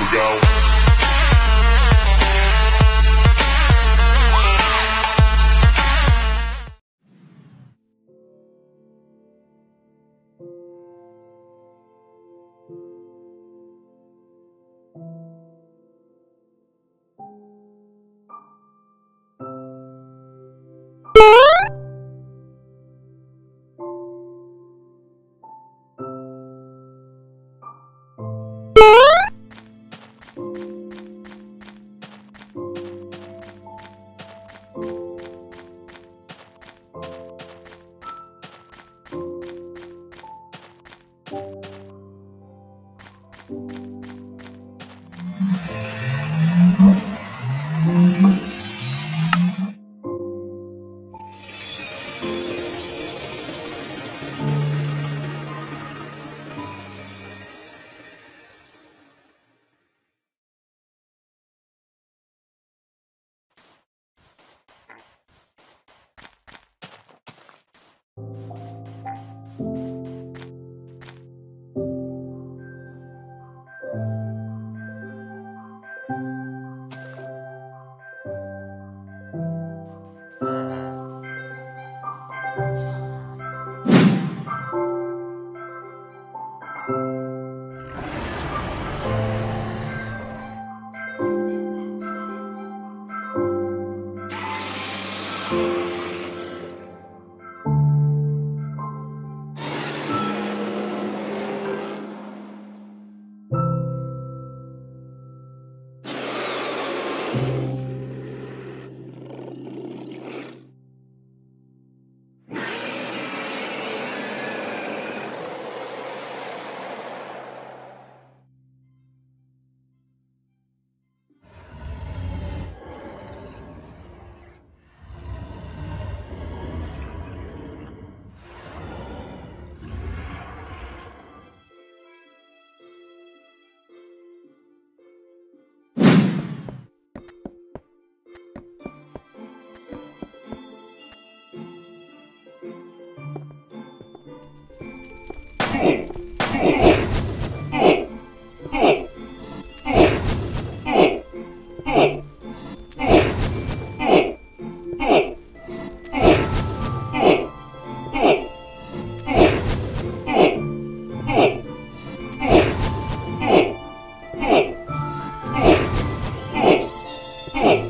So you go. Oh!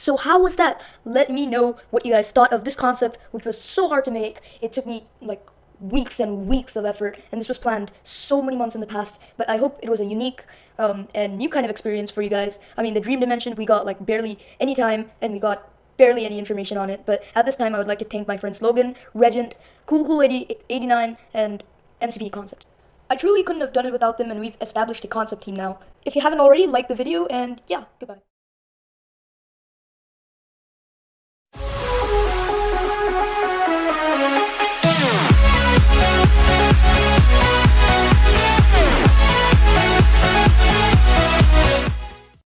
So how was that? Let me know what you guys thought of this concept, which was so hard to make. It took me like weeks and weeks of effort, and this was planned so many months in the past. But I hope it was a unique um, and new kind of experience for you guys. I mean, the Dream Dimension, we got like barely any time, and we got barely any information on it. But at this time, I would like to thank my friends Logan, Regent, Cool Cool 80, 89, and MCP Concept. I truly couldn't have done it without them, and we've established a concept team now. If you haven't already, like the video, and yeah, goodbye.